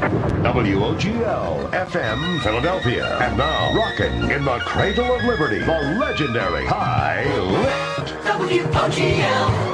WOGL FM Philadelphia. And now, rocking in the cradle of liberty, the legendary High Lift. WOGL